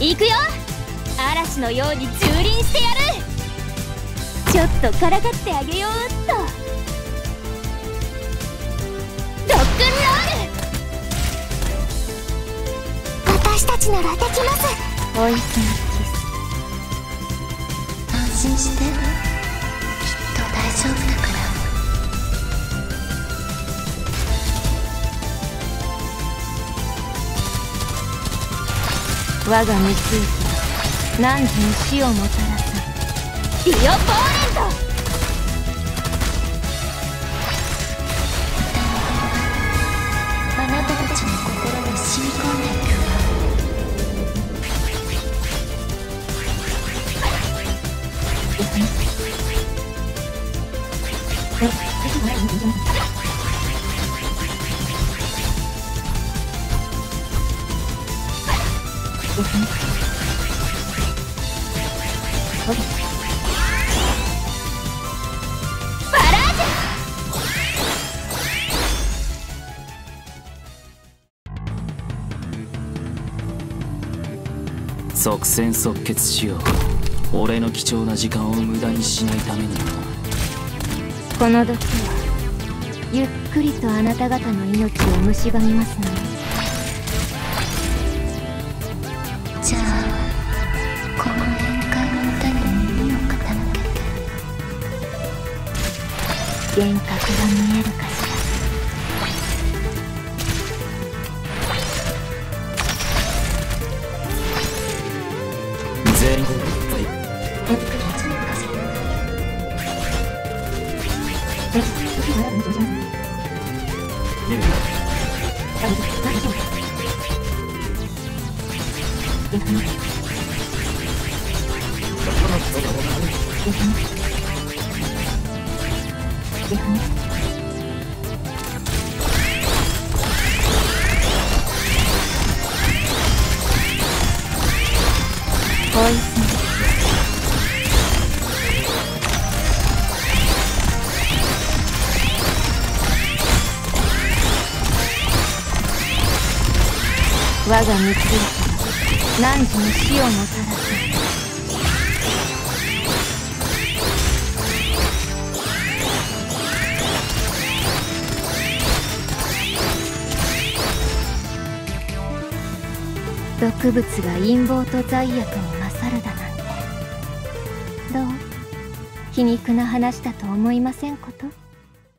行くよ。嵐のように蹂躙してやる。ちょっとからかってあげようっと。ロックンロール。私たちならできます。おいしなキス安心して。きっと大丈夫。我が三井何時に死をもたらすディオ・ボーレントあなたたちの心に染み込んでいくバラージ即戦即決しよう。俺の貴重な時間を無駄にしないためになこの時はゆっくりとあなた方の命を蝕みますのね幻覚が見えるかしら全員はいおいしい我が三井何時に死をもたらす。毒物が陰謀と罪悪に勝るだなんて。どう？皮肉な話だと思いませんこと？